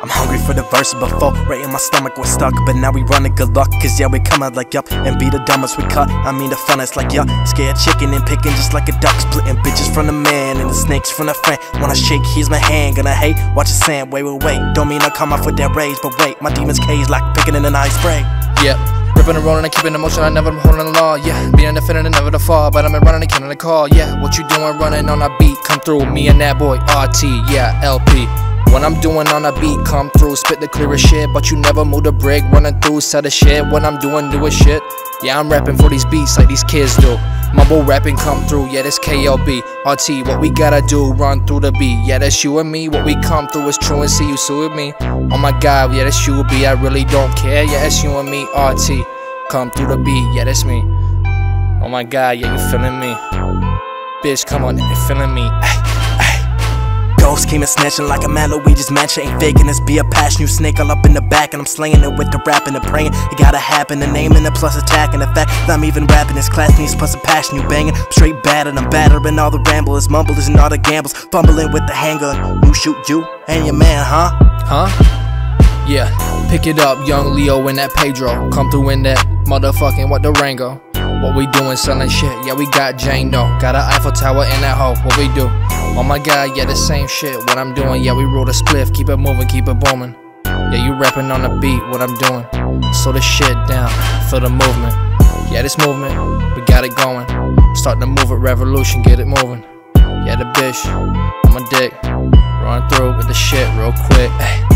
I'm hungry for the verse before, right in my stomach was stuck. But now we running good luck, cause yeah, we come out like yup. And be the dumbest we cut. I mean, the funnest like yup. Scared chicken and picking just like a duck. Splitting bitches from the man and the snakes from the friend. When I shake, here's my hand. Gonna hate, watch it sand. Wait, wait, wait. Don't mean I come off with that rage, but wait, my demons cage like picking in an ice spray. Yeah. Ripping and rolling and keeping the motion, I never am holding the law, yeah. Being defending and never to fall, but I'm in running and killing the call, yeah. What you doing running on a beat? Come through, me and that boy, RT, yeah, LP. When I'm doing on a beat, come through, spit the clearest shit, but you never move the brick, running through, set of shit. When I'm doing, doing shit. Yeah, I'm rapping for these beats like these kids do. Mumble rapping come through, yeah, that's KLB. RT, what we gotta do, run through the beat. Yeah, that's you and me, what we come through is true and see you sue with me. Oh my god, yeah, that's you, B, I really don't care. Yeah, that's you and me, RT. Come through the beat, yeah, that's me. Oh my god, yeah, you feeling me. Bitch, come on, you feeling me. Ay. Came and snatching like a man Luigi's mansion. Ain't faking this, be a passion. You snake all up in the back, and I'm slaying it with the rapping and the praying. It gotta happen, the name and it plus attack. And The fact that I'm even rapping this class needs plus a passion. You banging, I'm straight bad and I'm battering all the ramblers, mumblers, and all the gambles. Fumbling with the handgun. You shoot you and your man, huh? Huh? Yeah, pick it up, young Leo and that Pedro. Come through in that motherfucking what the Rango. What we doing, selling shit? Yeah, we got Jane, no. Got an Eiffel Tower in that hoe. What we do? Oh my god, yeah, the same shit. What I'm doing, yeah, we roll the spliff. Keep it moving, keep it booming. Yeah, you rapping on the beat, what I'm doing. Slow the shit down, feel the movement. Yeah, this movement, we got it going. Start to move it, revolution, get it moving. Yeah, the bitch, I'm a dick. Run through with the shit real quick. Ay.